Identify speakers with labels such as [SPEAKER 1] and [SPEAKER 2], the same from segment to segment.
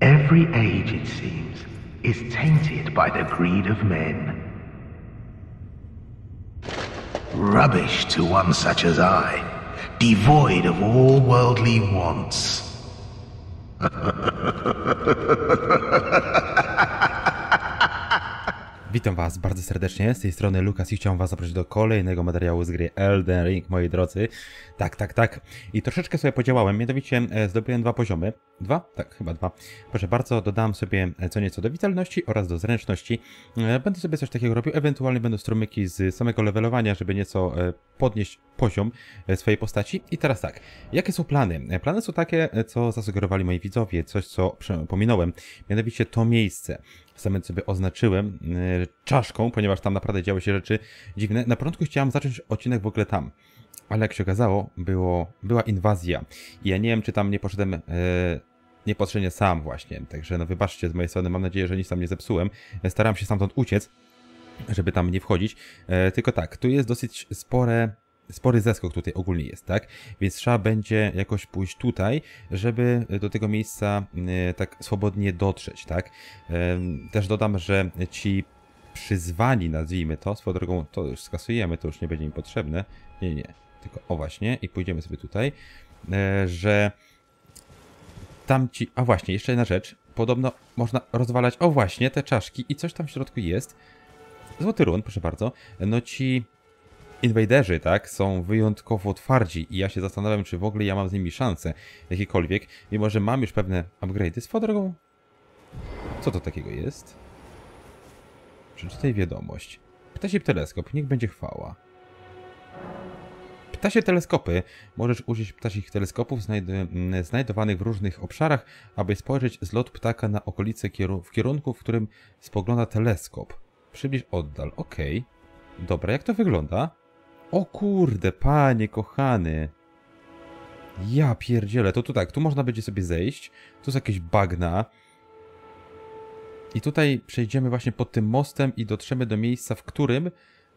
[SPEAKER 1] Every age, it seems, is tainted by the greed of men. Rubbish to one such as I, devoid of all worldly wants.
[SPEAKER 2] Witam Was bardzo serdecznie, z tej strony Lukas i chciałem Was zaprosić do kolejnego materiału z gry Elden Ring, moi drodzy. Tak, tak, tak. I troszeczkę sobie podziałałem, mianowicie e, zdobyłem dwa poziomy. Dwa? Tak, chyba dwa. Proszę bardzo, dodałem sobie e, co nieco do witalności oraz do zręczności. E, Będę sobie coś takiego robił, ewentualnie będą strumyki z samego levelowania, żeby nieco podnieść poziom swojej postaci. I teraz tak, jakie są plany? Plany są takie, co zasugerowali moi widzowie, coś co pominąłem, mianowicie to miejsce same sobie oznaczyłem yy, czaszką, ponieważ tam naprawdę działy się rzeczy dziwne. Na początku chciałem zacząć odcinek w ogóle tam, ale jak się okazało, było, była inwazja. I ja nie wiem, czy tam nie poszedłem yy, niepotrzebnie sam właśnie. Także no wybaczcie z mojej strony, mam nadzieję, że nic tam nie zepsułem. Staram się stamtąd uciec, żeby tam nie wchodzić. E, tylko tak, tu jest dosyć spore spory zeskok tutaj ogólnie jest, tak? Więc trzeba będzie jakoś pójść tutaj, żeby do tego miejsca e, tak swobodnie dotrzeć, tak? Em, Też dodam, że ci przyzwani, nazwijmy to, swoją drogą to już skasujemy, to już nie będzie mi potrzebne. Nie, nie, tylko o właśnie i pójdziemy sobie tutaj, e, że tamci, a właśnie, jeszcze jedna rzecz, podobno można rozwalać, o właśnie, te czaszki i coś tam w środku jest. Złoty run, proszę bardzo. No ci inwaderzy, tak, są wyjątkowo twardzi i ja się zastanawiam, czy w ogóle ja mam z nimi szanse jakiekolwiek, mimo że mam już pewne upgrade'y. Swoją drogą, co to takiego jest? Przeczytaj wiadomość. Ptasi teleskop, niech będzie chwała. Ptasie teleskopy. Możesz użyć ptasich teleskopów znajd m, znajdowanych w różnych obszarach, aby spojrzeć z lotu ptaka na okolice kieru w kierunku, w którym spogląda teleskop. Przybliż oddal. Okej. Dobra, jak to wygląda? O kurde, panie kochany. Ja pierdzielę, to tu tak, tu można będzie sobie zejść. Tu są jakieś bagna. I tutaj przejdziemy właśnie pod tym mostem i dotrzemy do miejsca, w którym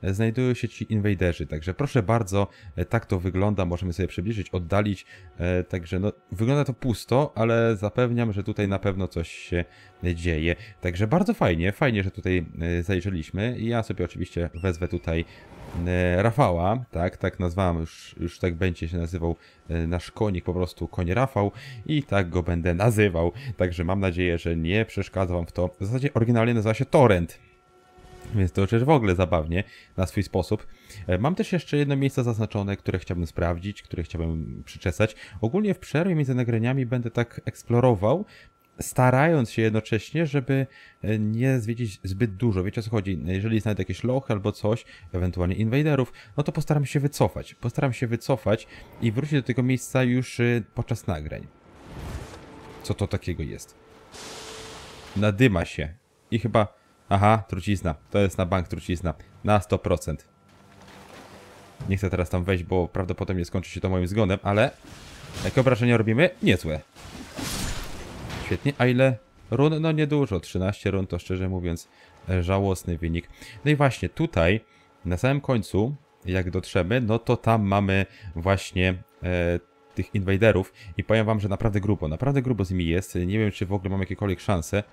[SPEAKER 2] znajdują się ci inwaderzy. Także proszę bardzo, e, tak to wygląda. Możemy sobie przybliżyć, oddalić. E, Także no, wygląda to pusto, ale zapewniam, że tutaj na pewno coś się dzieje. Także bardzo fajnie, fajnie, że tutaj e, zajrzeliśmy. Ja sobie oczywiście wezwę tutaj Rafała, tak, tak nazwałem, już, już tak będzie się nazywał nasz konik, po prostu koń Rafał i tak go będę nazywał, także mam nadzieję, że nie przeszkadza wam w to. W zasadzie oryginalnie nazywa się Torrent, więc to jest w ogóle zabawnie na swój sposób. E, Mam też jeszcze jedno miejsce zaznaczone, które chciałbym sprawdzić, które chciałbym przyczesać. Ogólnie w przerwie między nagraniami będę tak eksplorował, starając się jednocześnie, żeby e, nie zwiedzić zbyt dużo. Wiecie o co chodzi? Jeżeli znajdę jakieś lochy albo coś, ewentualnie inwaderów, no to postaram się wycofać. Postaram się wycofać i wrócić do tego miejsca już e, podczas nagrań. Co to takiego jest? Nadyma się. I chyba... Aha, trucizna. To jest na bank trucizna. Na 100%. Nie chcę teraz tam wejść, bo prawdopodobnie skończy się to moim zgonem, ale... Jakie obrażenia robimy? Niezłe. Świetnie. A ile run? No niedużo. 13 run to szczerze mówiąc e, żałosny wynik. No i właśnie tutaj, na samym końcu, jak dotrzemy, no to tam mamy właśnie e, tych inwaderów i powiem wam, że naprawdę grubo, naprawdę grubo z nimi jest. Nie wiem, czy w ogóle mam jakiekolwiek szanse.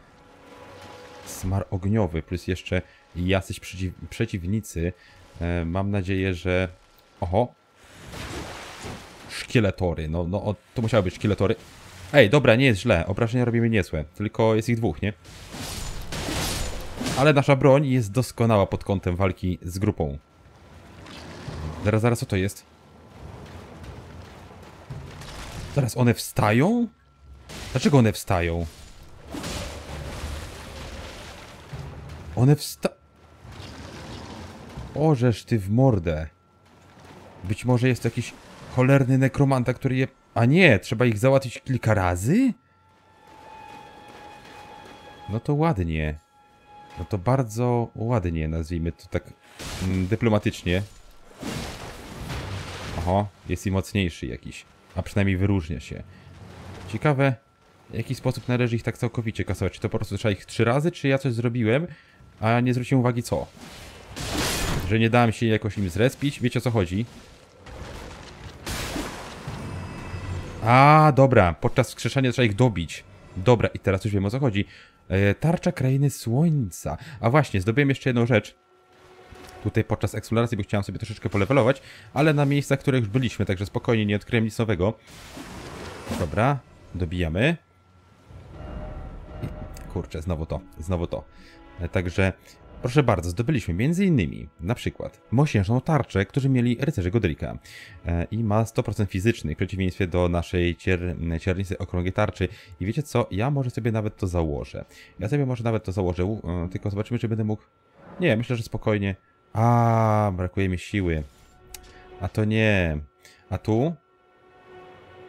[SPEAKER 2] Smar ogniowy, plus jeszcze jacyś przeciw przeciwnicy. E, mam nadzieję, że... Oho. Szkieletory, no, no o, to musiały być szkieletory. Ej, dobra, nie jest źle. Obrażenia robimy niezłe. Tylko jest ich dwóch, nie? Ale nasza broń jest doskonała pod kątem walki z grupą. Zaraz, zaraz, co to jest? Zaraz, one wstają? Dlaczego one wstają? One wsta... Ożeż ty w mordę. Być może jest jakiś cholerny nekromanta, który je... A nie, trzeba ich załatwić kilka razy? No to ładnie. No to bardzo ładnie, nazwijmy to tak mm, dyplomatycznie. Oho, jest i mocniejszy jakiś. A przynajmniej wyróżnia się. Ciekawe, w jaki sposób należy ich tak całkowicie kasować. Czy to po prostu trzeba ich trzy razy, czy ja coś zrobiłem, a nie zwróciłem uwagi co? Że nie dałem się jakoś im zrespić? Wiecie o co chodzi? A, dobra, podczas wskrzeszania trzeba ich dobić. Dobra, i teraz już wiem o co chodzi. E, tarcza krainy słońca. A właśnie, zdobyłem jeszcze jedną rzecz. Tutaj podczas eksploracji, bo chciałem sobie troszeczkę polewelować, ale na miejscach, w których już byliśmy, także spokojnie, nie odkryłem nic nowego. Dobra, dobijamy. Kurczę, znowu to, znowu to. Także, proszę bardzo, zdobyliśmy innymi, na przykład, mosiężną tarczę, którzy mieli rycerze Godrika. E, I ma 100% fizyczny, w przeciwieństwie do naszej cier ciernicy okrągłej tarczy. I wiecie co, ja może sobie nawet to założę. Ja sobie może nawet to założę, e, tylko zobaczymy, czy będę mógł... Nie, myślę, że spokojnie. A, brakuje mi siły. A to nie. A tu?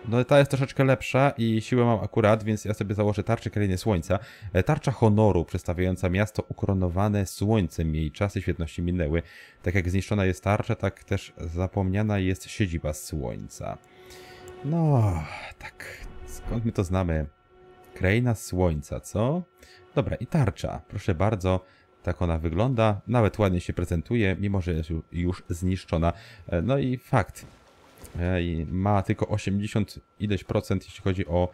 [SPEAKER 2] No ta jest troszeczkę lepsza i siłę mam akurat, więc ja sobie założę tarczę Krainy Słońca. E, Tarcza honoru przedstawiająca miasto ukoronowane słońcem. Jej czasy świetności minęły. Tak jak zniszczona jest tarcza, tak też zapomniana jest siedziba Słońca. No, tak. Skąd my to znamy? Kraina Słońca, co? Dobra, i tarcza. Proszę bardzo. Tak ona wygląda. Nawet ładnie się prezentuje, mimo że jest ju- już zniszczona. E, No i fakt. E, Ma tylko 80 ileś procent, jeśli chodzi o.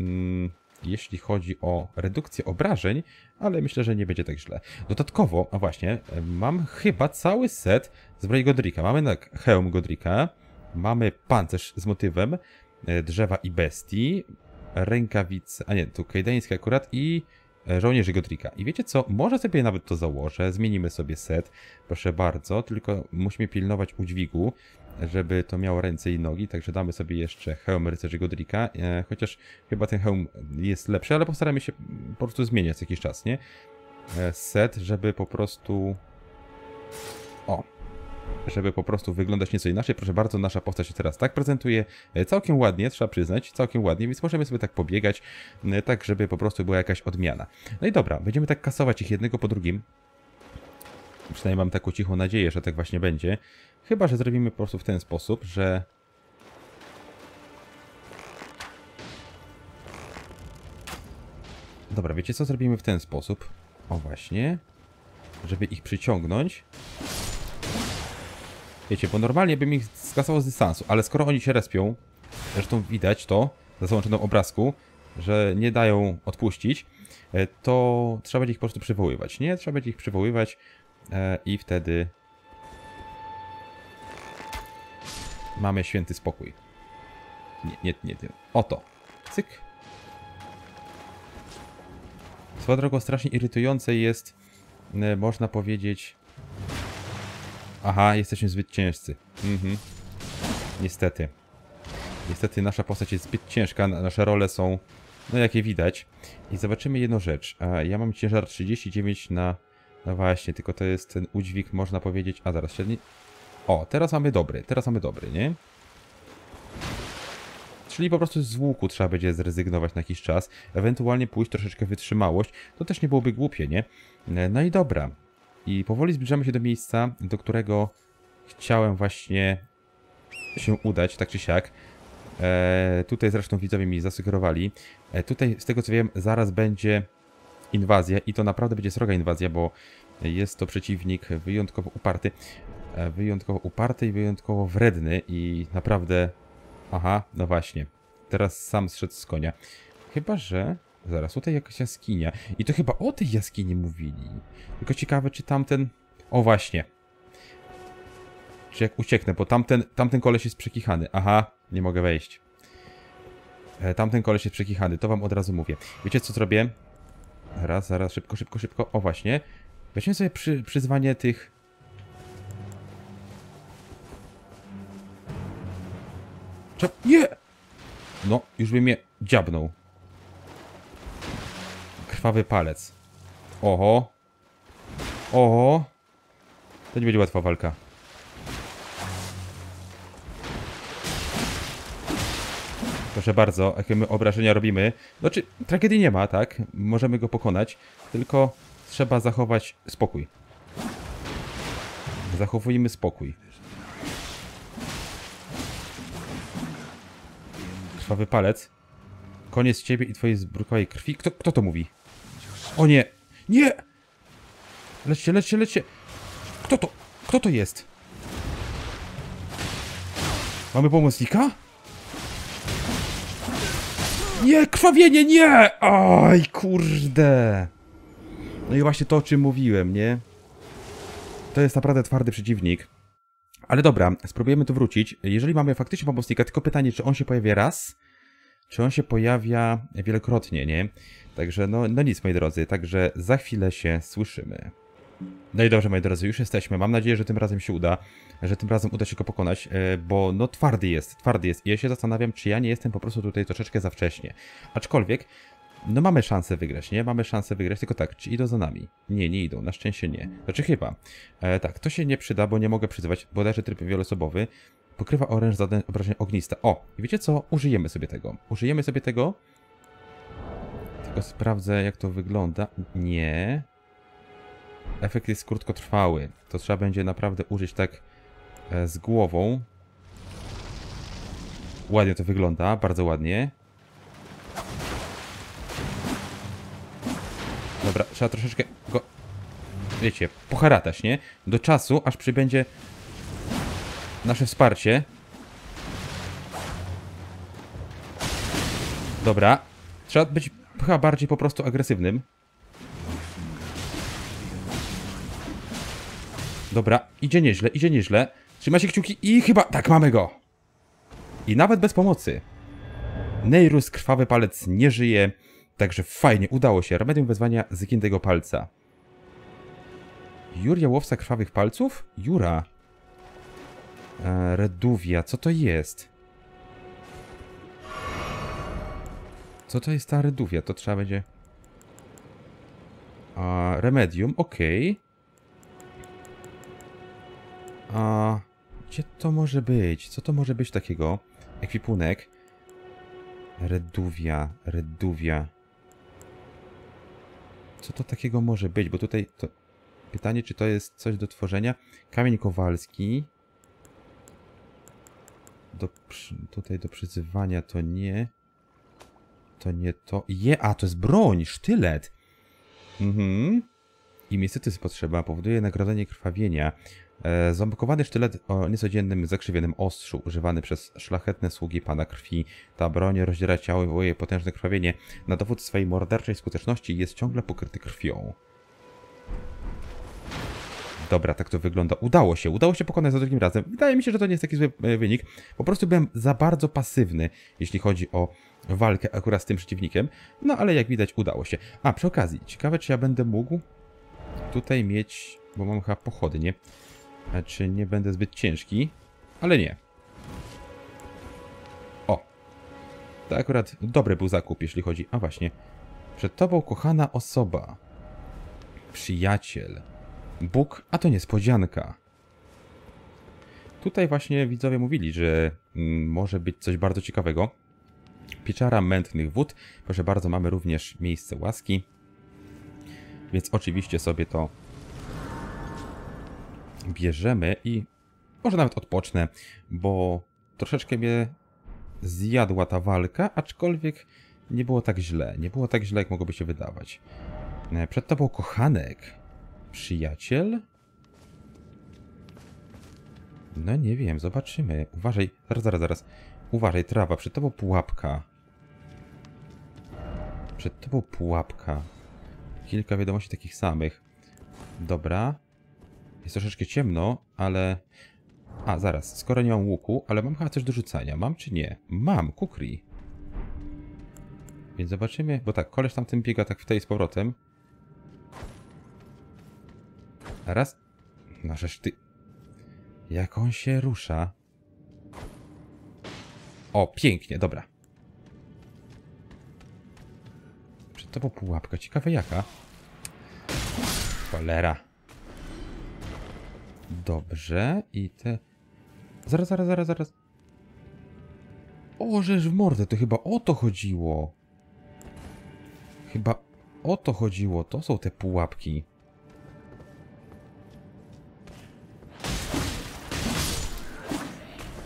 [SPEAKER 2] Mm, jeśli chodzi o redukcję obrażeń, ale myślę, że nie będzie tak źle. Dodatkowo, a właśnie, e, mam chyba cały set zbroi Godrika. Mamy tak hełm Godrika, mamy pancerz z motywem e, drzewa i bestii, rękawice, a nie, tu kejdańskie akurat i żołnierzy Godrika. I wiecie co, może sobie nawet to założę, zmienimy sobie set, proszę bardzo, tylko musimy pilnować udźwigu, żeby to miało ręce i nogi, także damy sobie jeszcze hełm rycerzy Godrika, e, chociaż chyba ten hełm jest lepszy, ale postaramy się po prostu zmieniać jakiś czas, nie? E, Set, żeby po prostu... O, żeby po prostu wyglądać nieco inaczej. Proszę bardzo, nasza postać się teraz tak prezentuje. e, Całkiem ładnie, trzeba przyznać, całkiem ładnie, więc możemy sobie tak pobiegać, e, tak żeby po prostu była jakaś odmiana. No i dobra, będziemy tak kasować ich jednego po drugim. Przynajmniej mam taką cichą nadzieję, że tak właśnie będzie. Chyba, że zrobimy po prostu w ten sposób, że... Dobra, wiecie co? Zrobimy w ten sposób. O właśnie. Żeby ich przyciągnąć. Wiecie, bo normalnie bym ich skasował z dystansu, ale skoro oni się respią, zresztą widać to na załączonym obrazku, że nie dają odpuścić, e, to trzeba będzie ich po prostu przywoływać, nie? Trzeba będzie ich przywoływać i wtedy mamy święty spokój. Nie, nie, nie tym. Oto. Cyk. Swoją drogą strasznie irytujące jest, e, można powiedzieć... Aha, jesteśmy zbyt ciężcy. Mhm. Niestety. Niestety nasza postać jest zbyt ciężka, na- nasze role są, no jakie widać. I zobaczymy jedną rzecz. A, Ja mam ciężar 39 na... No właśnie, tylko to jest ten udźwig, można powiedzieć... A, zaraz, średni... O, teraz mamy dobry, teraz mamy dobry, nie? Czyli po prostu z łuku trzeba będzie zrezygnować na jakiś czas, ewentualnie pójść troszeczkę wytrzymałość, to też nie byłoby głupie, nie? E, No i dobra. I powoli zbliżamy się do miejsca, do którego chciałem właśnie się udać, tak czy siak. E, tutaj zresztą widzowie mi zasugerowali. E, tutaj, z tego co wiem, zaraz będzie inwazja i to naprawdę będzie sroga inwazja, bo jest to przeciwnik wyjątkowo uparty. E, wyjątkowo uparty i wyjątkowo wredny i naprawdę... Aha, no właśnie. Teraz sam zszedł z konia. Chyba, że... Zaraz, tutaj jakaś jaskinia. I to chyba o tej jaskini mówili. Tylko ciekawe, czy tamten... O właśnie. Czy jak ucieknę, bo tamten, tamten koleś jest przekichany. Aha, nie mogę wejść. E, tamten koleś jest przekichany, to wam od razu mówię. Wiecie co zrobię? Zaraz, zaraz, szybko, szybko, szybko. O właśnie. Weźmy sobie przy, przyzwanie tych... Czep... Nie! No, już by mnie dziabnął. Krwawy palec. Oho. Oho. To nie będzie łatwa walka. Proszę bardzo, jakie my obrażenia robimy. Znaczy, tragedii nie ma, tak? Możemy go pokonać, tylko trzeba zachować spokój. Zachowujmy spokój. Krwawy palec. Koniec ciebie i twojej zbrukowej krwi. Kto, kto to mówi? O nie! Nie! Lećcie, lećcie, lećcie! Kto to? Kto to jest? Mamy pomocnika? Nie, krwawienie, nie! Oj, kurde. No i właśnie to, o czym mówiłem, nie? To jest naprawdę twardy przeciwnik. Ale dobra, spróbujemy tu wrócić. Jeżeli mamy faktycznie pomocnika, tylko pytanie, czy on się pojawia raz, czy on się pojawia wielokrotnie, nie? Także no, no nic, moi drodzy, także za chwilę się słyszymy. No i dobrze, moi drodzy, już jesteśmy. Mam nadzieję, że tym razem się uda, że tym razem uda się go pokonać, e, bo no twardy jest, twardy jest. I ja się zastanawiam, czy ja nie jestem po prostu tutaj troszeczkę za wcześnie. Aczkolwiek, no mamy szansę wygrać, nie? Mamy szansę wygrać, tylko tak, czy idą za nami? Nie, nie idą, na szczęście nie. Znaczy chyba. E, tak, to się nie przyda, bo nie mogę przyzywać, bodajże tryb wieloosobowy. Pokrywa oręż zadań obrażeń ognista. O, i wiecie co? Użyjemy sobie tego. Użyjemy sobie tego. Tylko sprawdzę, jak to wygląda. Nie. Efekt jest krótkotrwały. To trzeba będzie naprawdę użyć tak e, z głową. Ładnie to wygląda, bardzo ładnie. Dobra, trzeba troszeczkę go, wiecie, poharatać, nie? Do czasu, aż przybędzie nasze wsparcie. Dobra. Trzeba być chyba bardziej po prostu agresywnym. Dobra, idzie nieźle, idzie nieźle. Trzymajcie kciuki i chyba... Tak, mamy go! I nawet bez pomocy. Neirus, krwawy palec, nie żyje. Także fajnie, udało się. Remedium wezwania zgiętego palca. Juria łowca krwawych palców? Jura. E, Reduwia, co to jest? Co to jest ta Reduwia? To trzeba będzie... A, remedium, okej. A gdzie to może być? Co to może być takiego? Ekwipunek. Reduwia, reduwia. Co to takiego może być? Bo tutaj to... Pytanie, czy to jest coś do tworzenia? Kamień kowalski. Do, tutaj do przyzywania to nie. To nie to. Je, a to jest broń, sztylet. Mhm. I niestety potrzeba. Powoduje nagrodzenie krwawienia. E, Ząbkowany sztylet o niecodziennym, zakrzywionym ostrzu, używany przez szlachetne sługi pana krwi. Ta broń rozdziera ciało i wywołuje potężne krwawienie. Na dowód swojej morderczej skuteczności jest ciągle pokryty krwią. Dobra, tak to wygląda. Udało się, udało się pokonać za drugim razem. Wydaje mi się, że to nie jest taki zły e, wynik. Po prostu byłem za bardzo pasywny, jeśli chodzi o walkę akurat z tym przeciwnikiem. No ale jak widać, udało się. A, przy okazji, ciekawe czy ja będę mógł tutaj mieć, bo mam chyba pochodnie, czy nie będę zbyt ciężki, ale nie. O, to akurat dobry był zakup, jeśli chodzi, a właśnie, przed tobą kochana osoba, przyjaciel, Bóg, a to niespodzianka. Tutaj właśnie widzowie mówili, że mm, może być coś bardzo ciekawego. Pieczara mętnych wód. Proszę bardzo, mamy również miejsce łaski. Więc oczywiście sobie to bierzemy i może nawet odpocznę, bo troszeczkę mnie zjadła ta walka, aczkolwiek nie było tak źle. Nie było tak źle, jak mogłoby się wydawać. E, Przed tobą kochanek. Przyjaciel? No nie wiem, zobaczymy. Uważaj, zaraz, zaraz, zaraz. Uważaj, trawa, przed tobą pułapka. Przed tobą pułapka. Kilka wiadomości takich samych. Dobra. Jest troszeczkę ciemno, ale... A, zaraz. Skoro nie mam łuku, ale mam chyba coś do rzucania. Mam czy nie? Mam, kukri. Więc zobaczymy, bo tak, koleś tam biega tak w tej z powrotem. Raz. No żeż ty... Jak on się rusza. O, pięknie, dobra. Przed tobą pułapka, ciekawe jaka. Cholera. Dobrze, i te... Zaraz, zaraz, zaraz, zaraz. O, żeż w mordę, to chyba o to chodziło. Chyba o to chodziło, to są te pułapki.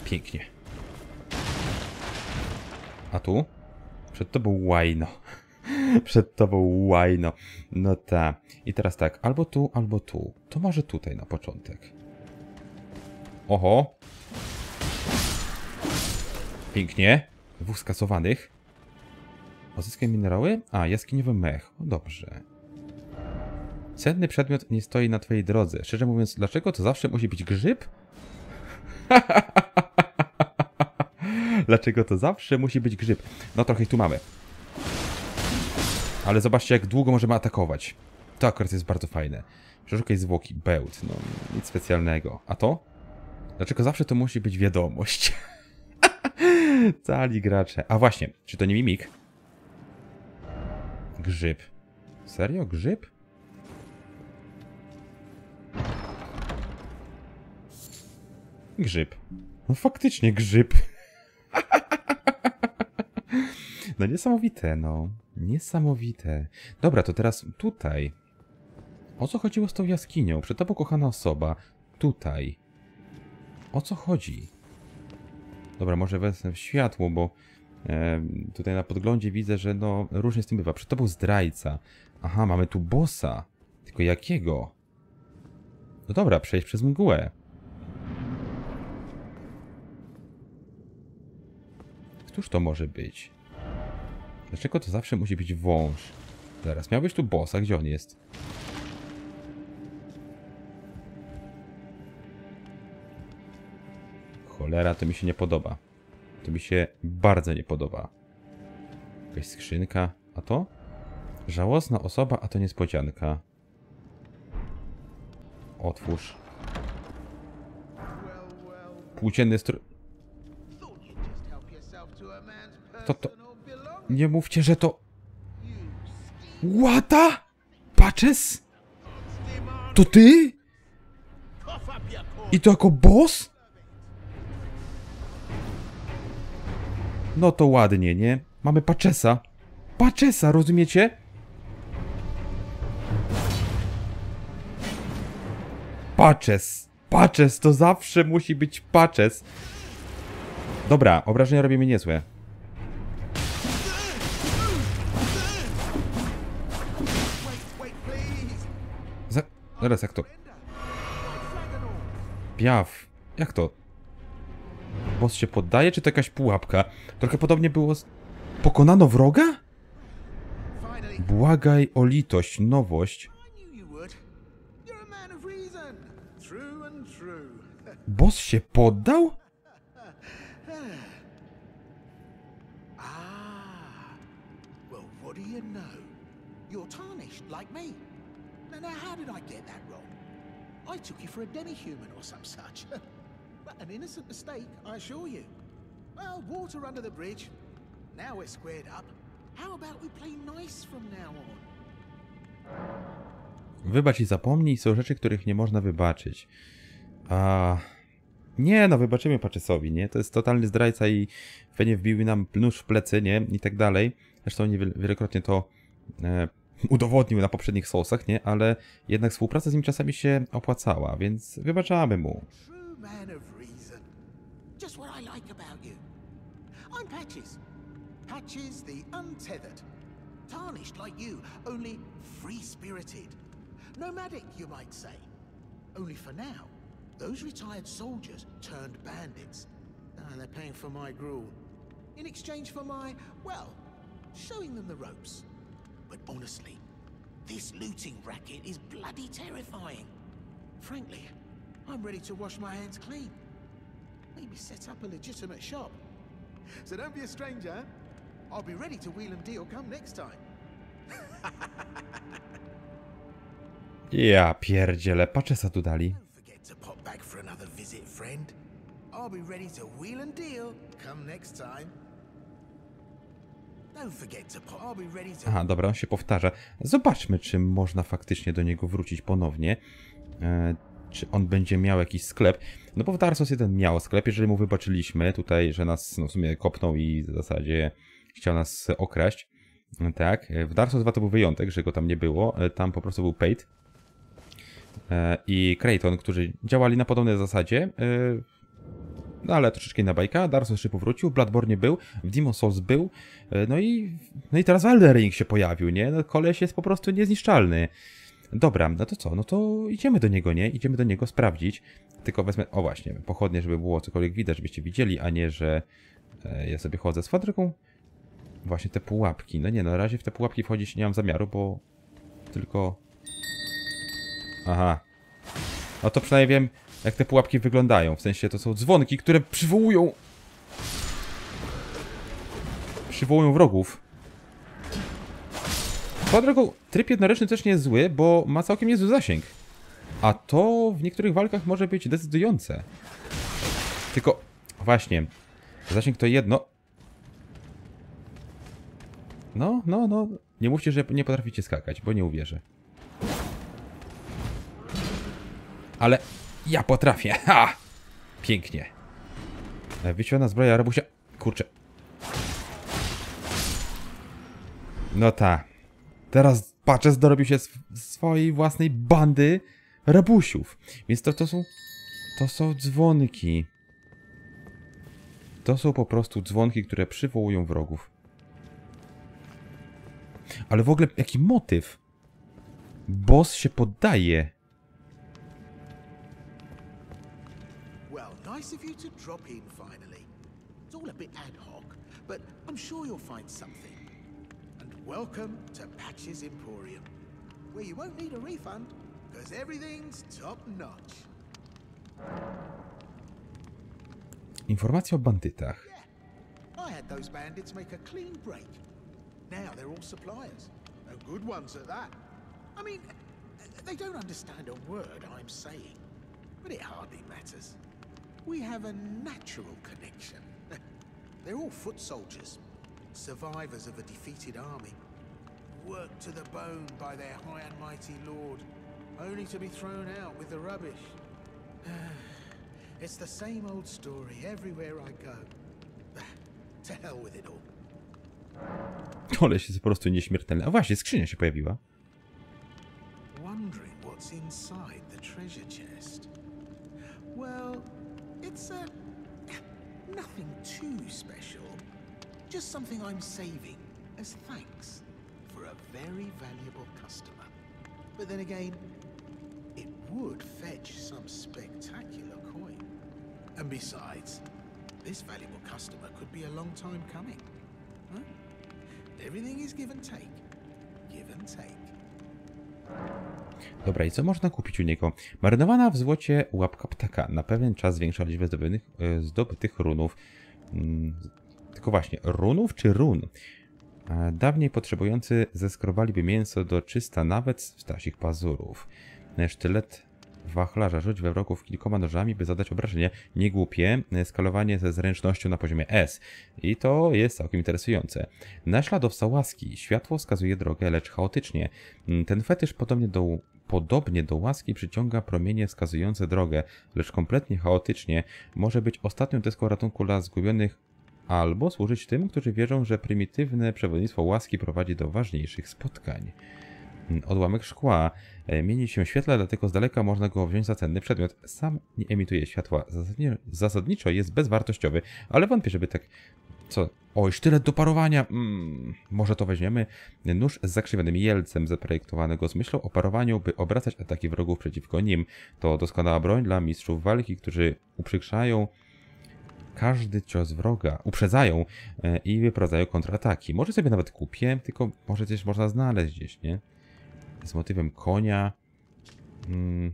[SPEAKER 2] Pięknie. A tu? Przed tobą łajno. Przed tobą łajno. No ta. I teraz tak, albo tu, albo tu. To może tutaj na początek. Oho. Pięknie. Dwóch skasowanych. Odzyskaj minerały? A, jaskiniowy mech. O, dobrze. Cenny przedmiot nie stoi na twojej drodze. Szczerze mówiąc, dlaczego to zawsze musi być grzyb? dlaczego to zawsze musi być grzyb? No trochę tu mamy. Ale zobaczcie, jak długo możemy atakować. To akurat jest bardzo fajne. Przeszukaj zwłoki. Bełt. No, nic specjalnego. A to? Dlaczego zawsze to musi być wiadomość? Cali gracze. A właśnie, czy to nie mimik? Grzyb. Serio? Grzyb? Grzyb. No faktycznie grzyb. No niesamowite, no. Niesamowite. Dobra, to teraz tutaj. O co chodziło z tą jaskinią? Przed tobą kochana osoba. Tutaj. O co chodzi? Dobra, może wezmę w światło, bo e, tutaj na podglądzie widzę, że no różnie z tym bywa. Przed tobą zdrajca. Aha, mamy tu bossa. Tylko jakiego? No dobra, przejść przez mgłę. Któż to może być? Dlaczego to zawsze musi być wąż? Zaraz, miał być tu bossa, gdzie on jest? Cholera, to mi się nie podoba. To mi się bardzo nie podoba. Jakaś skrzynka. A to? Żałosna osoba, a to niespodzianka. Otwórz. Płócienny strój... To to... Nie mówcie, że to... Łata? Paczes? To ty? I to jako boss? No to ładnie, nie? Mamy Paczesa. Paczesa, rozumiecie? Paczes. Paczes, to zawsze musi być Paczes. Dobra, obrażenia robimy niezłe. Zaraz, jak to? Piaf. Jak to? Boss się poddaje, czy to jakaś pułapka? Trochę podobnie było z... Pokonano wroga? Błagaj o litość, nowość. Boss się poddał?
[SPEAKER 3] Ah, well, what do you know? You're tarnished like me. Now, how did I get that wrong? I took you for a demi-human or some such. but an innocent mistake, I assure you. Well, water under the bridge. Now we're squared up. How about we play nice from now on?
[SPEAKER 2] Wybacz i zapomnij, są rzeczy, których nie można wybaczyć. A... Nie, no wybaczymy Paczesowi, nie? To jest totalny zdrajca i pewnie wbił nam nóż w plecy, nie? I tak dalej. Zresztą nie wielokrotnie to e, udowodnił na poprzednich sousach, nie? Ale jednak współpraca z nim czasami się opłacała, więc wybaczamy mu.
[SPEAKER 3] Patches. The untethered. Tarnished like you, only free spirited. Nomadic, you might say. Only for now, those retired soldiers turned bandits. Ah, they're paying for my gruel. In exchange for my, well, showing them the ropes. But honestly, this looting racket is bloody terrifying. Frankly, I'm ready to wash my hands clean. Maybe set up a legitimate shop. So don't be a stranger. I'll be ready to wheel and deal come next time.
[SPEAKER 2] Ja pierdzielę, Paczesa tu dali.
[SPEAKER 3] Don't forget to pop back for another visit, friend. I'll be ready to wheel and deal come next time.
[SPEAKER 2] Aha, dobra, on się powtarza. Zobaczmy, czy można faktycznie do niego wrócić ponownie. E, czy on będzie miał jakiś sklep. No bo w Dark Souls 1 miał sklep, jeżeli mu wybaczyliśmy tutaj, że nas no, w sumie kopnął i w zasadzie chciał nas okraść. Tak, w Dark Souls 2 to był wyjątek, że go tam nie było. E, Tam po prostu był Pate e, i Krayton, którzy działali na podobnej zasadzie. e, No ale troszeczkę inna bajka. Dark Souls jeszcze powrócił, w Bloodborne był, w Demon Souls był. e, No i, no i teraz Elden Ring się pojawił, nie? No koleś jest po prostu niezniszczalny. Dobra, no to co? No to idziemy do niego, nie? Idziemy do niego sprawdzić. Tylko wezmę, o właśnie, pochodnie, żeby było cokolwiek widać, żebyście widzieli, a nie, że e, ja sobie chodzę z fadryką. Właśnie te pułapki. No nie, no, na razie w te pułapki wchodzić nie mam zamiaru, bo tylko... Aha. No to przynajmniej wiem, jak te pułapki wyglądają. W sensie to są dzwonki, które przywołują... Przywołują wrogów. Swoją drogą, tryb jednoręczny też nie jest zły, bo ma całkiem niezły zasięg. A to w niektórych walkach może być decydujące. Tylko, właśnie, zasięg to jedno. No, no, no. Nie mówcie, że nie potraficie skakać, bo nie uwierzę. Ale ja potrafię. Ha! Pięknie. E, Wyciągna zbroja rabusia. Kurczę. No ta. Teraz Patches dorobił się sw swojej własnej bandy rabusiów. Więc to, to są... To są dzwonki. To są po prostu dzwonki, które przywołują wrogów. Ale w ogóle jaki motyw? Boss się poddaje.
[SPEAKER 3] Nice of you to drop in finally. It's all a bit ad hoc, but I'm sure you'll find something. And welcome to Patch's Emporium, where you won't need a refund, because everything's top notch.
[SPEAKER 2] Informacja o bandytach.
[SPEAKER 3] I had those bandits make a clean break. Now they're all suppliers. No good ones at that. I mean, they don't understand a word I'm saying, but it hardly matters. We have a natural connection. they're all foot soldiers, survivors of a defeated army, worked to the bone by their high and mighty lord, only to be thrown out with the rubbish. it's the same old story everywhere I go. to hell with it all.
[SPEAKER 2] Koleś jest po prostu nieśmiertelny. A właśnie, skrzynia się pojawiła.
[SPEAKER 3] Wondering what's inside the treasure chest. Well, it's a nothing too special. Just something I'm saving as thanks for a very valuable customer. But then again, it would fetch some spectacular coin. And besides, this valuable customer could be a long time coming. Huh? Everything is give and take. Give and take.
[SPEAKER 2] Dobra, i co można kupić u niego? Marynowana w złocie łapka ptaka. Na pewien czas zwiększa liczbę zdobytych, e, zdobytych runów. Mm, Tylko właśnie, runów czy run? E, Dawniej potrzebujący zeskrobaliby mięso do czysta nawet z ptasich pazurów. E, Sztylet wachlarza rzuć we wrogów kilkoma nożami, by zadać obrażenie. Niegłupie. E, Skalowanie ze zręcznością na poziomie S. I to jest całkiem interesujące. Naśladowca łaski. Światło wskazuje drogę, lecz chaotycznie. Mm, Ten fetysz podobnie do, podobnie do łaski przyciąga promienie wskazujące drogę, lecz kompletnie chaotycznie. Może być ostatnią deską ratunku dla zgubionych albo służyć tym, którzy wierzą, że prymitywne przewodnictwo łaski prowadzi do ważniejszych spotkań. Mm, Odłamek szkła e, mieni się świetle, dlatego z daleka można go wziąć za cenny przedmiot. Sam nie emituje światła, zasadniczo jest bezwartościowy, ale wątpię, żeby tak... Co? Oj, sztylet do parowania! Mm, może to weźmiemy. Nóż z zakrzywionym jelcem zaprojektowanego z myślą o parowaniu, by obracać ataki wrogów przeciwko nim. To doskonała broń dla mistrzów walki, którzy uprzykrzają każdy cios wroga, uprzedzają e, i wyprowadzają kontrataki. Może sobie nawet kupię, tylko może też można znaleźć gdzieś, nie? Z motywem konia, mm,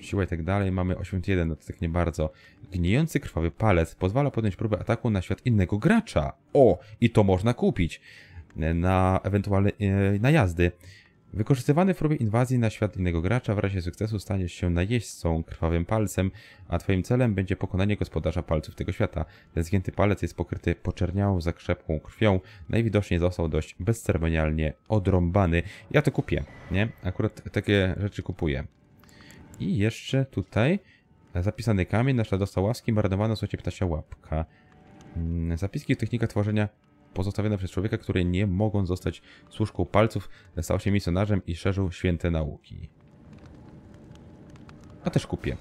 [SPEAKER 2] siła i tak dalej. Mamy 81, no to tak nie bardzo. Gnijący krwawy palec pozwala podjąć próbę ataku na świat innego gracza. O, i to można kupić na ewentualne e, najazdy. Wykorzystywany w próbie inwazji na świat innego gracza, w razie sukcesu staniesz się najeźdźcą krwawym palcem, a twoim celem będzie pokonanie gospodarza palców tego świata. Ten zgięty palec jest pokryty poczerniałą, zakrzepłą krwią, najwidoczniej został dość bezceremonialnie odrąbany. Ja to kupię, nie? Akurat takie rzeczy kupuję. I jeszcze tutaj zapisany kamień, naśladowca łaski, marynowana w złocie ptasia łapka. Mm, Zapiski technika tworzenia pozostawione przez człowieka, który nie mogąc zostać służką palców, stał się misjonarzem i szerzył święte nauki. A też kupię.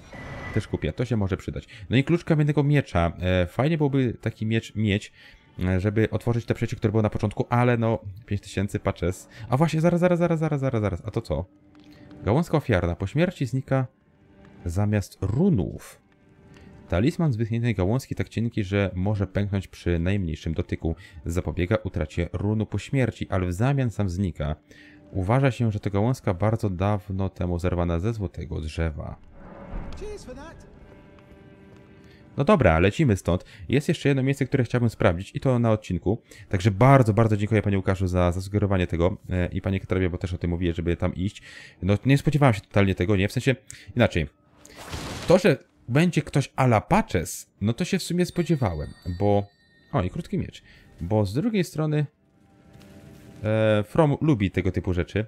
[SPEAKER 2] Też kupię, to się może przydać. No i klucz kamiennego miecza. E, fajnie byłoby taki miecz mieć, e, żeby otworzyć te przejście, które było na początku, ale no 5000 patches. A właśnie, zaraz, zaraz, zaraz, zaraz, zaraz, zaraz. A to co? Gałązka ofiarna. Po śmierci znika zamiast runów. Talisman z wyschniętej gałązki tak cienki, że może pęknąć przy najmniejszym dotyku. Zapobiega utracie runu po śmierci, ale w zamian sam znika. Uważa się, że to gałązka bardzo dawno temu zerwana ze złotego drzewa. No dobra, lecimy stąd. Jest jeszcze jedno miejsce, które chciałbym sprawdzić i to na odcinku. Także bardzo, bardzo dziękuję Panie Łukaszu za zasugerowanie tego e, i Panie Katarabie, bo też o tym mówię, żeby tam iść. No nie spodziewałem się totalnie tego, nie? W sensie, inaczej. To, że będzie ktoś ala Patches, no to się w sumie spodziewałem, bo... O, i krótki miecz. Bo z drugiej strony e, From lubi tego typu rzeczy.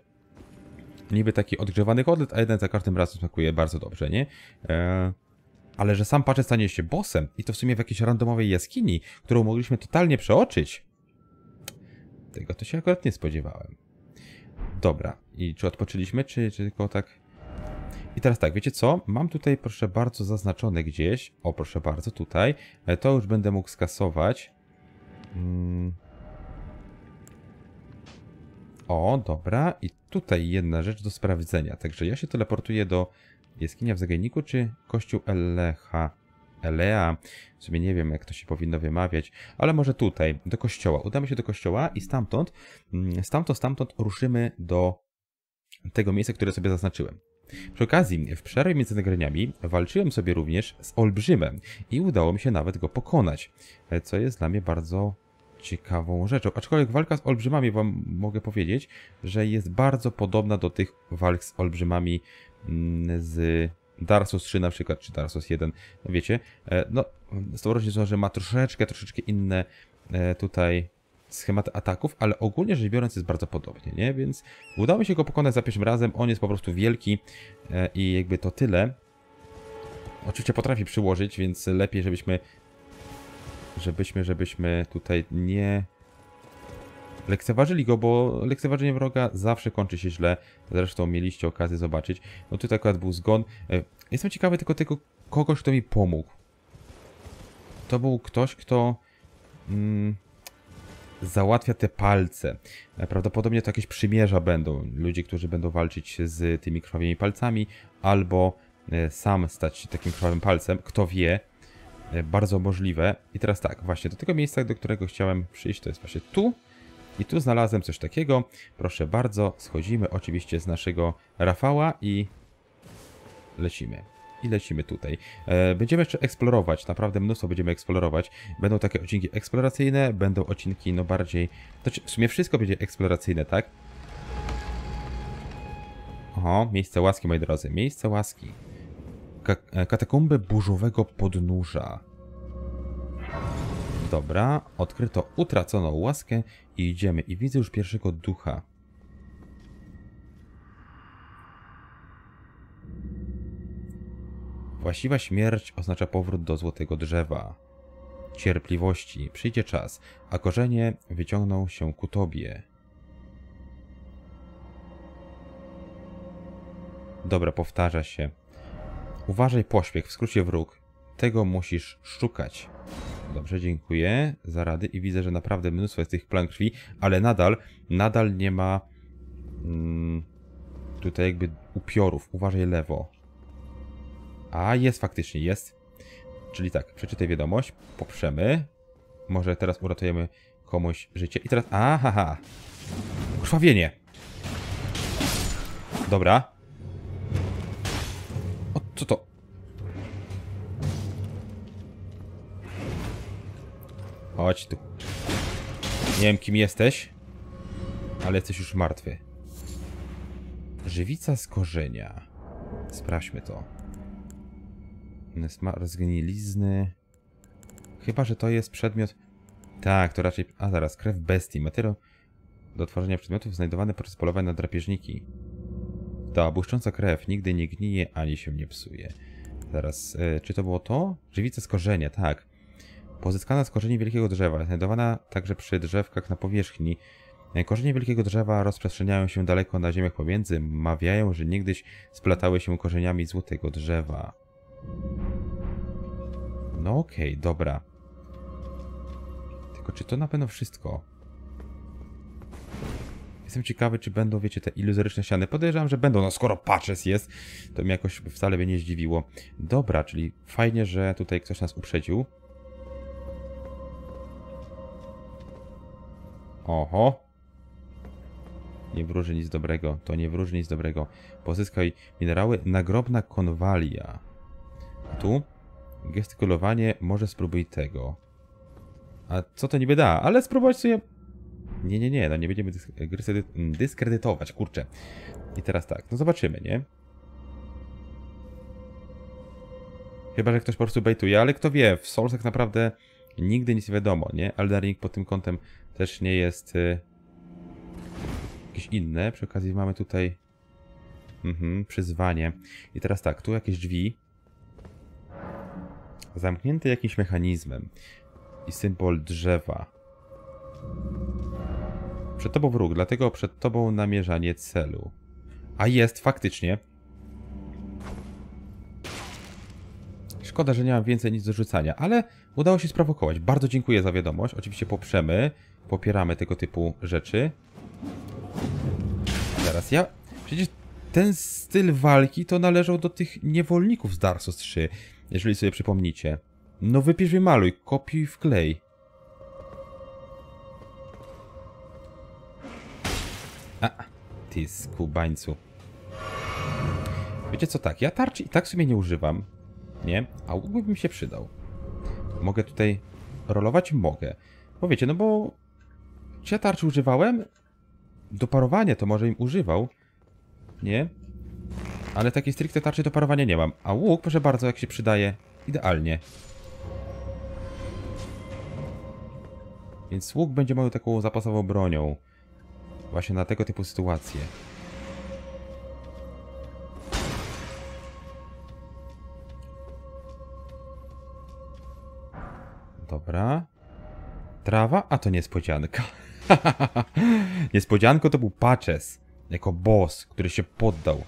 [SPEAKER 2] Niby taki odgrzewany kotlet, a jeden za każdym razem smakuje bardzo dobrze, nie? E, ale że sam Patches stanie się bossem i to w sumie w jakiejś randomowej jaskini, którą mogliśmy totalnie przeoczyć. Tego to się akurat nie spodziewałem. Dobra, i czy odpoczęliśmy, czy, czy tylko tak... I teraz tak, wiecie co? Mam tutaj, proszę bardzo, zaznaczone gdzieś. O, proszę bardzo, tutaj. E, To już będę mógł skasować. Mm. O, dobra. I tutaj jedna rzecz do sprawdzenia. Także ja się teleportuję do jaskinia w zagajniku, czy kościół Elecha? Elea. W sumie nie wiem, jak to się powinno wymawiać, ale może tutaj, do kościoła. Udamy się do kościoła i stamtąd, mm, stamtąd, stamtąd ruszymy do tego miejsca, które sobie zaznaczyłem. Przy okazji, w przerwie między nagraniami walczyłem sobie również z olbrzymem i udało mi się nawet go pokonać, e, co jest dla mnie bardzo ciekawą rzeczą. Aczkolwiek walka z olbrzymami, wam mogę powiedzieć, że jest bardzo podobna do tych walk z olbrzymami mm, z Dark Souls 3 na przykład, czy Dark Souls 1, no wiecie, e, no z tą różnicą, że ma troszeczkę, troszeczkę inne e, tutaj schematy ataków, ale ogólnie rzecz biorąc jest bardzo podobnie, nie? Więc udało mi się go pokonać za pierwszym razem, on jest po prostu wielki e, i jakby to tyle. Oczywiście potrafi przyłożyć, więc lepiej, żebyśmy żebyśmy, żebyśmy tutaj nie lekceważyli go, bo lekceważenie wroga zawsze kończy się źle. Zresztą mieliście okazję zobaczyć. No tutaj akurat był zgon. E, Jestem ciekawy tylko tego kogoś, kto mi pomógł. To był ktoś, kto mm, załatwia te palce. E, Prawdopodobnie to jakieś przymierza będą. Ludzie, którzy będą walczyć z tymi krwawymi palcami, albo e, sam stać się takim krwawym palcem. Kto wie. E, Bardzo możliwe. I teraz tak, właśnie do tego miejsca, do którego chciałem przyjść, to jest właśnie tu. I tu znalazłem coś takiego. Proszę bardzo, schodzimy oczywiście z naszego Rafała i lecimy. I lecimy tutaj. E, Będziemy jeszcze eksplorować, naprawdę mnóstwo będziemy eksplorować. Będą takie odcinki eksploracyjne, będą odcinki no bardziej... Znaczy, w sumie wszystko będzie eksploracyjne, tak? Oho, miejsce łaski, moi drodzy, miejsce łaski. Ka e, katakumby burzowego podnóża. Dobra, odkryto utraconą łaskę i idziemy. I widzę już pierwszego ducha. Właściwa śmierć oznacza powrót do złotego drzewa. Cierpliwości, przyjdzie czas, a korzenie wyciągną się ku tobie. Dobra, powtarza się. Uważaj pośpiech, w skrócie wróg. Tego musisz szukać. Dobrze, dziękuję za rady i widzę, że naprawdę mnóstwo jest tych plan krwi, ale nadal, nadal nie ma mm, tutaj jakby upiorów. Uważaj lewo. A, jest faktycznie, jest. Czyli tak, przeczytaj wiadomość, poprzemy. Może teraz uratujemy komuś życie. I teraz, aha, krwawienie. Dobra. O, co to? Chodź tu. Nie wiem, kim jesteś, ale jesteś już martwy. Żywica z korzenia. Sprawdźmy to. Sma- Zgnilizny. Chyba, że to jest przedmiot... Tak, to raczej... A zaraz, krew bestii. Materiał do tworzenia przedmiotów znajdowany podczas polowania na drapieżniki. Ta błyszcząca krew nigdy nie gnije ani się nie psuje. Zaraz, e, czy to było to? Żywica z korzenia, tak. Pozyskana z korzeni wielkiego drzewa, znajdowana także przy drzewkach na powierzchni. E, Korzenie wielkiego drzewa rozprzestrzeniają się daleko na ziemiach pomiędzy. Mawiają, że niegdyś splatały się korzeniami złotego drzewa. No okej, dobra. Tylko czy to na pewno wszystko? Jestem ciekawy, czy będą, wiecie, te iluzoryczne ściany. Podejrzewam, że będą. No skoro patches jest, to mnie jakoś wcale by nie zdziwiło. Dobra, czyli fajnie, że tutaj ktoś nas uprzedził. Oho. Nie wróży nic dobrego. To nie wróży nic dobrego. Pozyskaj minerały. Nagrobna konwalia. Tu. Gestykulowanie. Może spróbuj tego. A co to niby da? Ale spróbować sobie... Nie, nie, nie. No nie będziemy gry- dyskredytować. Kurczę. I teraz tak. No zobaczymy, nie? Chyba, że ktoś po prostu bejtuje, ale kto wie, w Soulsach naprawdę nigdy nic nie wiadomo, nie? Elden Ring pod tym kątem też nie jest y, jakieś inne. Przy okazji mamy tutaj mhm, przyzwanie. I teraz tak, tu jakieś drzwi zamknięte jakimś mechanizmem i symbol drzewa. Przed tobą wróg, dlatego przed tobą namierzanie celu. A jest, faktycznie. Szkoda, że nie mam więcej nic do rzucania, ale udało się sprowokować. Bardzo dziękuję za wiadomość. Oczywiście poprzemy, popieramy tego typu rzeczy. Zaraz, ja... Przecież ten styl walki to należał do tych niewolników z Dark Souls 3, jeżeli sobie przypomnicie. No wypisz wymaluj, kopiuj wklej. A, ty skubańcu. Wiecie co, tak, ja tarczy i tak w sumie nie używam, nie? A łuk by mi się przydał. Mogę tutaj rolować? Mogę. Bo wiecie, no bo... Czy ja tarczy używałem? Do parowania to może im używał, nie? Ale takiej stricte tarczy do parowania nie mam. A łuk, proszę bardzo, jak się przydaje, idealnie. Więc łuk będzie moją taką zapasową bronią. Właśnie na tego typu sytuacje. Dobra. Trawa? A to niespodzianka. Niespodzianką to był Patches. Jako boss, który się poddał.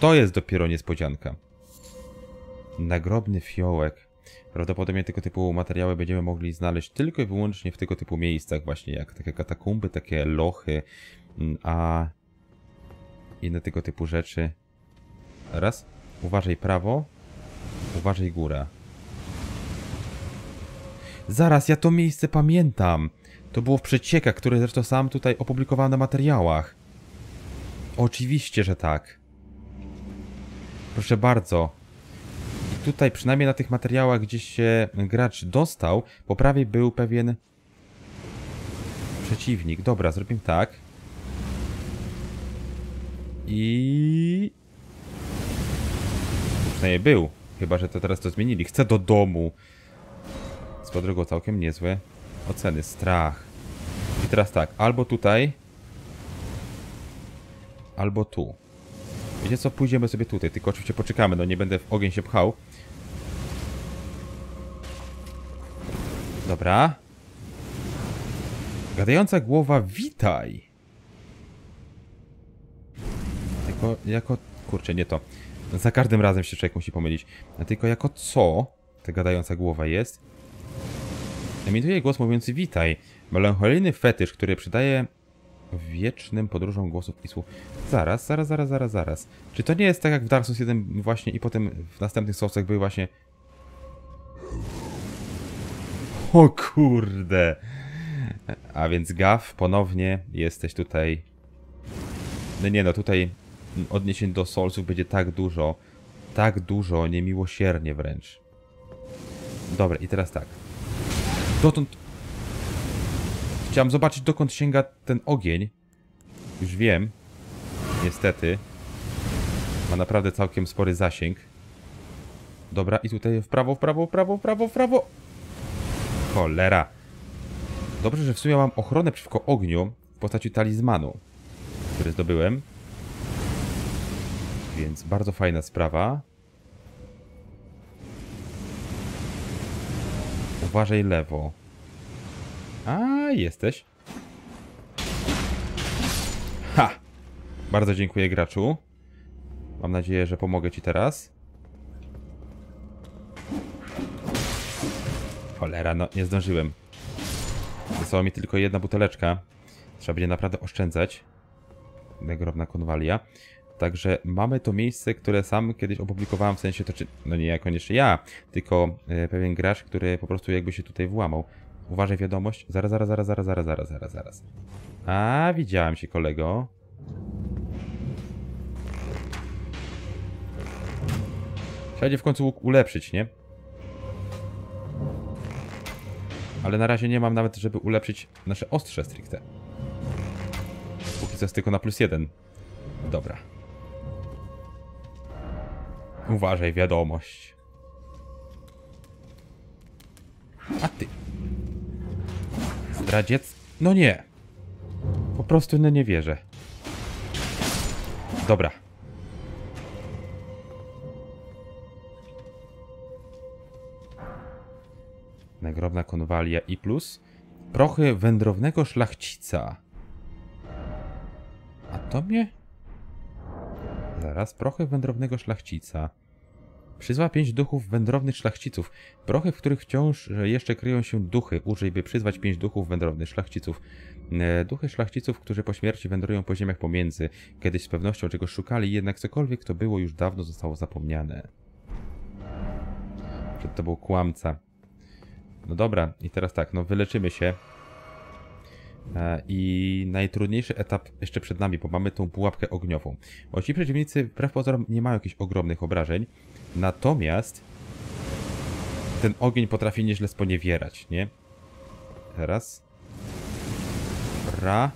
[SPEAKER 2] To jest dopiero niespodzianka. Nagrobny fiołek. Prawdopodobnie tego typu materiały będziemy mogli znaleźć tylko i wyłącznie w tego typu miejscach, właśnie jak takie katakumby, takie lochy, mm, a inne tego typu rzeczy. Raz. Uważaj prawo. Uważaj góra. Zaraz, ja to miejsce pamiętam. To było w przeciekach, które zresztą sam tutaj opublikowałem na materiałach. Oczywiście, że tak. Proszę bardzo. I tutaj przynajmniej na tych materiałach, gdzie się gracz dostał, po prawej był pewien przeciwnik. Dobra, zrobimy tak. I... Przynajmniej był. Chyba, że to teraz to zmienili. Chcę do domu. Swoją drogą całkiem niezłe oceny. Strach. I teraz tak, albo tutaj, albo tu. Wiecie co, pójdziemy sobie tutaj, tylko oczywiście poczekamy, no nie będę w ogień się pchał. Dobra. Gadająca głowa, witaj! Jako, jako, kurczę, nie to. Za każdym razem się człowiek musi pomylić. Tylko jako co ta gadająca głowa jest? Emituje głos mówiący witaj. Melancholijny fetysz, który przydaje wiecznym podróżom głosów i słów. Zaraz, zaraz, zaraz, zaraz, zaraz. Czy to nie jest tak jak w Dark Souls 1 właśnie i potem w następnych Soulsach były właśnie... O kurde! A więc Gav, ponownie jesteś tutaj... No nie no, tutaj odniesień do Soulsów będzie tak dużo. Tak dużo, niemiłosiernie wręcz. Dobra, i teraz tak. Dotąd... Chciałem zobaczyć, dokąd sięga ten ogień. Już wiem. Niestety. Ma naprawdę całkiem spory zasięg. Dobra, i tutaj w prawo, w prawo, w prawo, w prawo, w prawo. Cholera. Dobrze, że w sumie mam ochronę przeciwko ogniu w postaci talizmanu, który zdobyłem. Więc bardzo fajna sprawa. Uważaj lewo. A, jesteś. Ha! Bardzo dziękuję graczu. Mam nadzieję, że pomogę ci teraz. Cholera, no nie zdążyłem. Została mi tylko jedna buteleczka. Trzeba będzie naprawdę oszczędzać. nagrobna konwalia. Także mamy to miejsce, które sam kiedyś opublikowałem, w sensie to czy, no nie koniecznie ja, tylko e, pewien gracz, który po prostu jakby się tutaj włamał. Uważaj wiadomość. Zaraz, zaraz, zaraz, zaraz, zaraz, zaraz, zaraz, zaraz. A, widziałem się kolego. Trzeba w końcu ulepszyć, nie? Ale na razie nie mam nawet, żeby ulepszyć nasze ostrze stricte. Póki co jest tylko na plus jeden. Dobra. Uważaj, wiadomość. A ty. Zdradziec? No nie. Po prostu no nie wierzę. Dobra. Nagrobna konwalia i plus. Prochy wędrownego szlachcica. A to mnie? Zaraz, prochy wędrownego szlachcica. Przyzwa pięć duchów wędrownych szlachciców. Prochy, w których wciąż jeszcze kryją się duchy. Użyj, by przyzwać pięć duchów wędrownych szlachciców. E, Duchy szlachciców, którzy po śmierci wędrują po ziemiach pomiędzy. Kiedyś z pewnością czegoś szukali, jednak cokolwiek to było już dawno zostało zapomniane. Przed to był kłamca. No dobra, i teraz tak, no wyleczymy się. E, I najtrudniejszy etap jeszcze przed nami, bo mamy tą pułapkę ogniową. Bo ci przeciwnicy wbrew pozorom nie mają jakichś ogromnych obrażeń, natomiast ten ogień potrafi nieźle sponiewierać, nie? Teraz. Ra.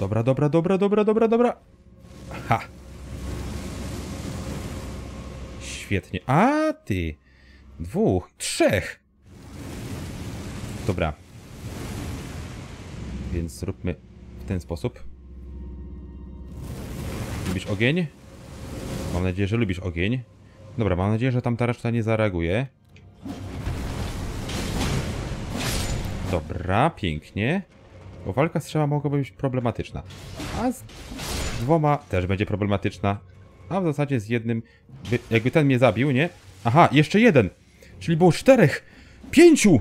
[SPEAKER 2] Dobra, dobra, dobra, dobra, dobra, dobra. Ha. Świetnie. A ty. Dwóch. Trzech. Dobra. Więc zróbmy w ten sposób. Lubisz ogień? Mam nadzieję, że lubisz ogień. Dobra, mam nadzieję, że tam ta reszta nie zareaguje. Dobra, pięknie. Bo walka z trzema mogłaby być problematyczna. A z dwoma też będzie problematyczna. A w zasadzie z jednym... by- Jakby ten mnie zabił, nie? Aha, jeszcze jeden! Czyli było czterech! Pięciu!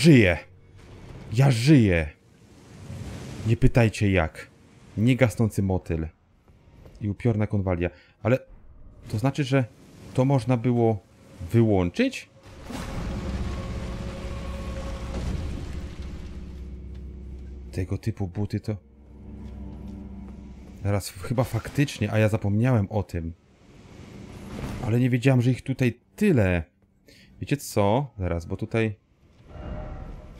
[SPEAKER 2] Żyję. Ja żyję. Nie pytajcie jak. Nie gasnący motyl. I upiorna konwalia. Ale to znaczy, że to można było wyłączyć? Tego typu buty to... Teraz chyba faktycznie, a ja zapomniałem o tym. Ale nie wiedziałem, że ich tutaj tyle. Wiecie co? Zaraz, bo tutaj...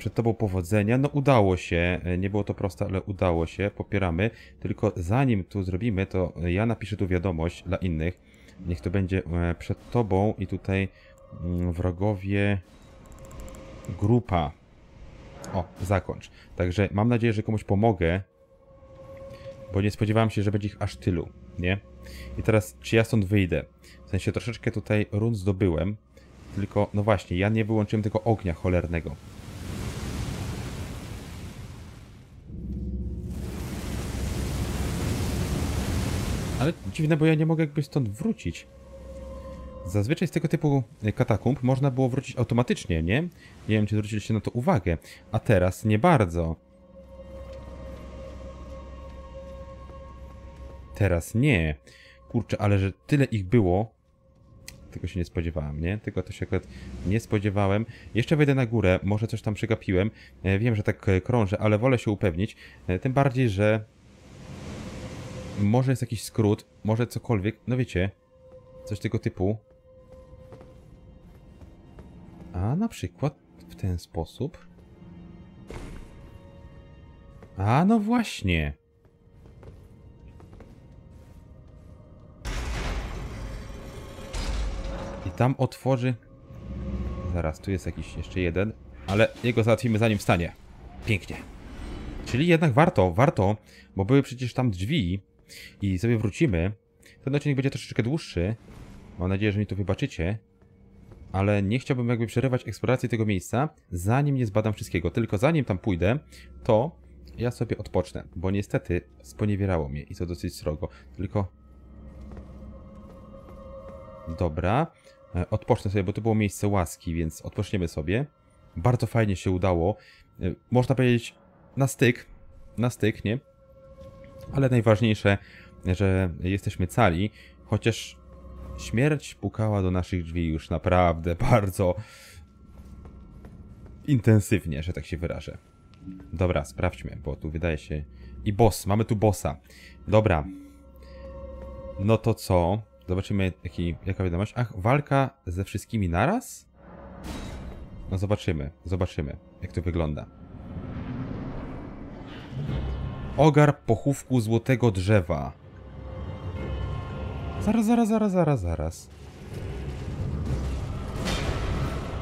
[SPEAKER 2] Przed tobą powodzenia. No udało się. E, Nie było to proste, ale udało się. Popieramy. Tylko zanim tu zrobimy, to ja napiszę tu wiadomość dla innych. Niech to będzie e, przed tobą i tutaj mm, wrogowie grupa. O, zakończ. Także mam nadzieję, że komuś pomogę. Bo nie spodziewałem się, że będzie ich aż tylu, nie? I teraz, czy ja stąd wyjdę? W sensie troszeczkę tutaj run zdobyłem. Tylko, no właśnie, ja nie wyłączyłem tego ognia cholernego. Ale dziwne, bo ja nie mogę jakby stąd wrócić. Zazwyczaj z tego typu e, katakumb można było wrócić automatycznie, nie? Nie wiem, czy zwróciliście na to uwagę. A teraz nie bardzo. Teraz nie. Kurczę, ale że tyle ich było. Tego się nie spodziewałem, nie? Tego to się akurat nie spodziewałem. Jeszcze wejdę na górę, może coś tam przegapiłem. E, Wiem, że tak e, krążę, ale wolę się upewnić. Tym bardziej, że może jest jakiś skrót, może cokolwiek, no wiecie, coś tego typu. A na przykład w ten sposób. A no właśnie. I tam otworzy... Zaraz, tu jest jakiś jeszcze jeden, ale jego załatwimy zanim wstanie. Pięknie. Czyli jednak warto, warto, bo były przecież tam drzwi i sobie wrócimy. Ten odcinek będzie troszeczkę dłuższy. Mam nadzieję, że mi to wybaczycie. Ale nie chciałbym jakby przerywać eksploracji tego miejsca, zanim nie zbadam wszystkiego. Tylko zanim tam pójdę, to ja sobie odpocznę, bo niestety sponiewierało mnie i to dosyć srogo. Tylko... Dobra. E, Odpocznę sobie, bo to było miejsce łaski, więc odpoczniemy sobie. Bardzo fajnie się udało. E, Można powiedzieć na styk. Na styk, nie? Ale najważniejsze, że jesteśmy cali, chociaż śmierć pukała do naszych drzwi już naprawdę bardzo intensywnie, że tak się wyrażę. Dobra, sprawdźmy, bo tu wydaje się... I boss, mamy tu bossa. Dobra. No to co? Zobaczymy, jaki, jaka wiadomość. Ach, walka ze wszystkimi naraz? No zobaczymy, zobaczymy, jak to wygląda. Ogar pochówku złotego drzewa. Zaraz, zaraz, zaraz, zaraz, zaraz.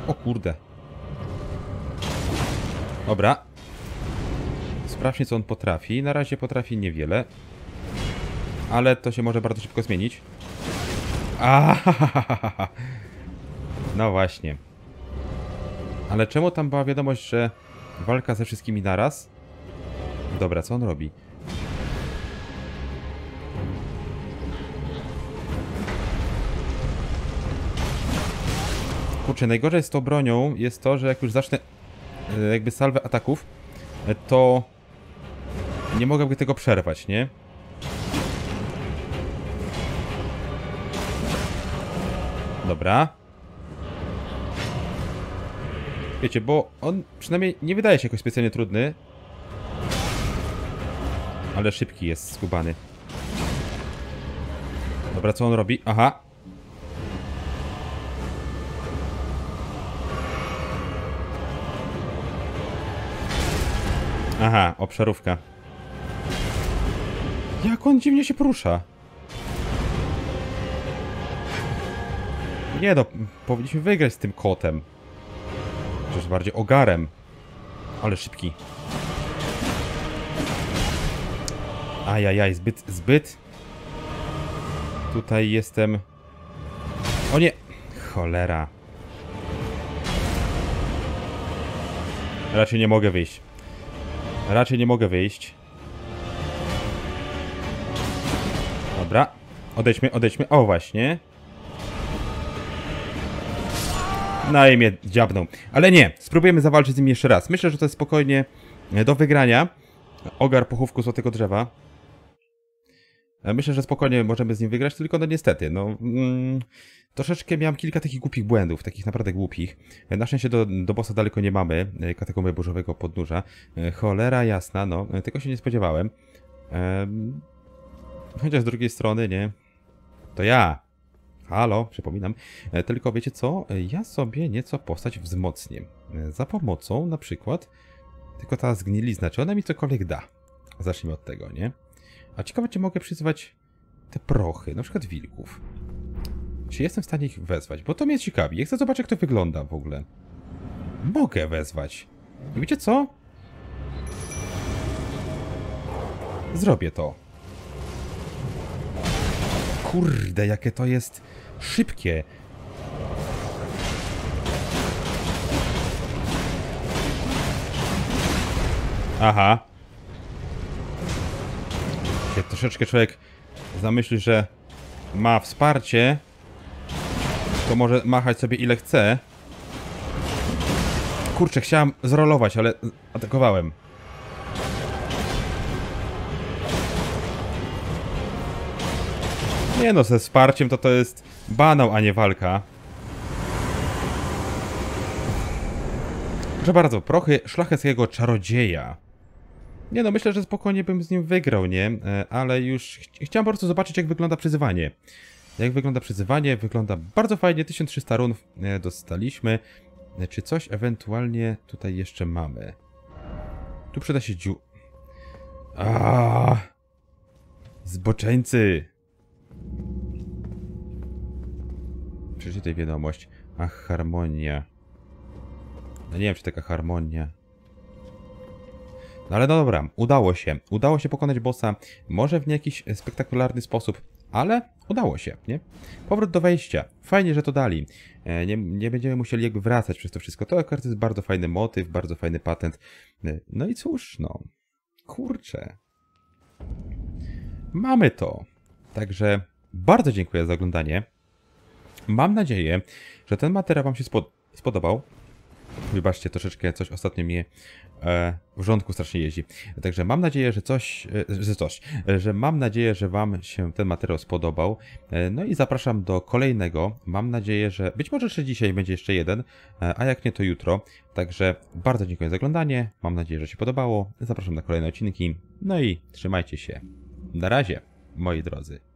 [SPEAKER 2] O kurde. Dobra. Sprawdźmy, co on potrafi. Na razie potrafi niewiele. Ale to się może bardzo szybko zmienić. Ahahaha. No właśnie. Ale czemu tam była wiadomość, że walka ze wszystkimi naraz? Dobra, co on robi? Kurczę, najgorzej z tą bronią jest to, że jak już zacznę e, jakby salwę ataków, e, to nie mogę tego przerwać, nie? Dobra. Wiecie, bo on przynajmniej nie wydaje się jakoś specjalnie trudny. Ale szybki jest, skubany. Dobra, co on robi? Aha. Aha, obszarówka. Jak on dziwnie się porusza. Nie no, powinniśmy wygrać z tym kotem. Przecież bardziej ogarem. Ale szybki. Ajajaj, zbyt, zbyt. Tutaj jestem... O nie! Cholera. Raczej nie mogę wyjść. Raczej nie mogę wyjść. Dobra. Odejdźmy, odejdźmy. O, właśnie. No i mnie dziabnął. Ale nie, spróbujemy zawalczyć z nim jeszcze raz. Myślę, że to jest spokojnie do wygrania. Ogar pochówku złotego drzewa. E, Myślę, że spokojnie możemy z nim wygrać, tylko no niestety, no... Mm, troszeczkę miałem kilka takich głupich błędów, takich naprawdę głupich. E, Na szczęście do, do bossa daleko nie mamy, e, katakomby burzowego podnóża. Cholera jasna, no, tego się nie spodziewałem. Em, Chociaż z drugiej strony, nie... To ja! Halo, przypominam. E, Tylko wiecie co? Ja sobie nieco postać wzmocnię. E, Za pomocą na przykład... Tylko ta zgnilizna, czy ona mi cokolwiek da? Zacznijmy od tego, nie? A ciekawe, czy mogę przyzwać te prochy, na przykład wilków. Czy jestem w stanie ich wezwać? Bo to mnie ciekawi. Ja chcę zobaczyć, jak to wygląda w ogóle. Mogę wezwać. I wiecie co? Zrobię to. Kurde, jakie to jest szybkie. Aha. Troszeczkę człowiek zamyśli, że ma wsparcie, to może machać sobie ile chce. Kurczę, chciałem zrolować, ale atakowałem. Nie no, ze wsparciem to to jest banał, a nie walka. Proszę bardzo, prochy szlacheckiego czarodzieja. Nie no, myślę, że spokojnie bym z nim wygrał, nie? E, Ale już ch chciałem po prostu zobaczyć, jak wygląda przyzywanie. Jak wygląda przyzywanie? Wygląda bardzo fajnie, 1300 run e, dostaliśmy. E, Czy coś ewentualnie tutaj jeszcze mamy? Tu przyda się dziu... Aaaa! Zboczeńcy! Przeczytaj wiadomość. Ach, harmonia. No nie wiem, czy taka harmonia. No ale no dobra, udało się. Udało się pokonać bossa. Może w nie jakiś spektakularny sposób, ale udało się, nie? Powrót do wejścia. Fajnie, że to dali. E, Nie, nie będziemy musieli jakby wracać przez to wszystko. To akurat jest bardzo fajny motyw, bardzo fajny patent. E, No i cóż, no. kurczę. Mamy to. Także bardzo dziękuję za oglądanie. Mam nadzieję, że ten materiał Wam się spod spodobał. Wybaczcie, troszeczkę coś ostatnio mnie e, w rządku strasznie jeździ. Także mam nadzieję, że coś, e, że coś, e, że mam nadzieję, że Wam się ten materiał spodobał. E, no i zapraszam do kolejnego. Mam nadzieję, że być może jeszcze dzisiaj będzie jeszcze jeden, e, a jak nie to jutro. Także bardzo dziękuję za oglądanie. Mam nadzieję, że się podobało. Zapraszam na kolejne odcinki. No i trzymajcie się. Na razie, moi drodzy.